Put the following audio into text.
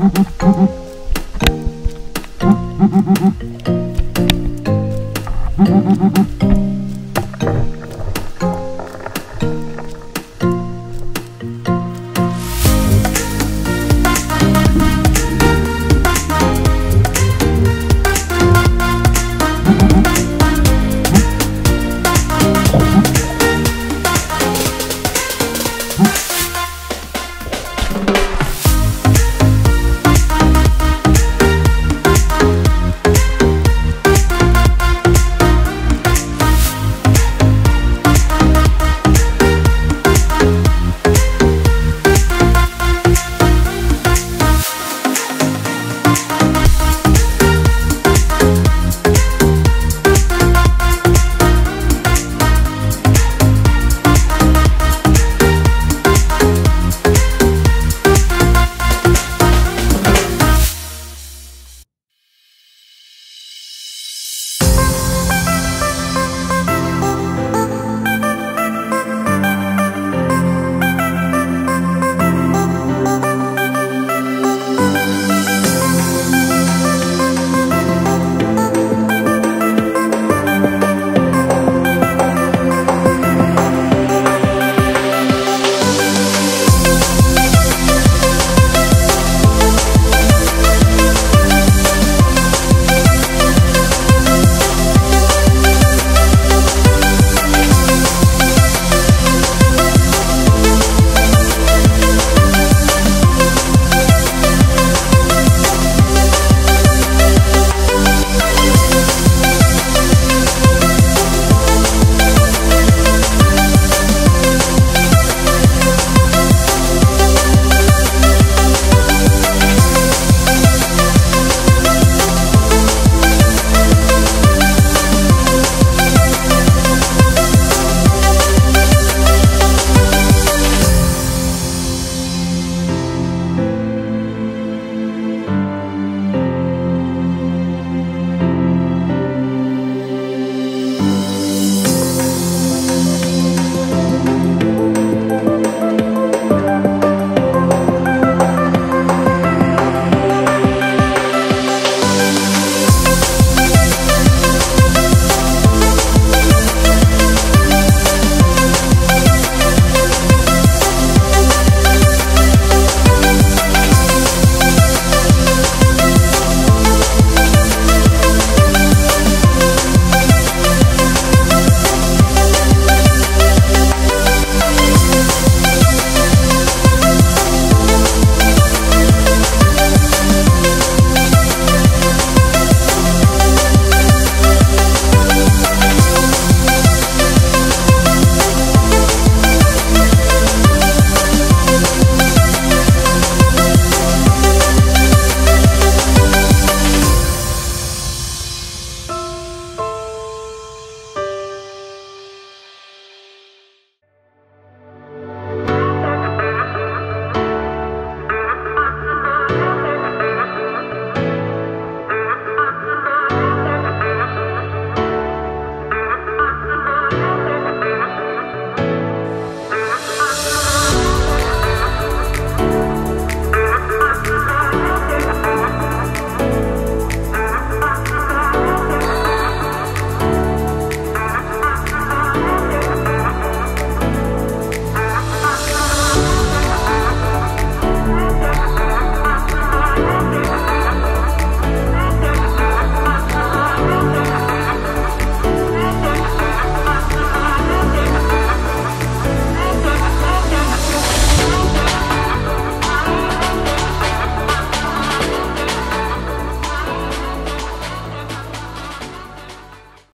Mm-hmm.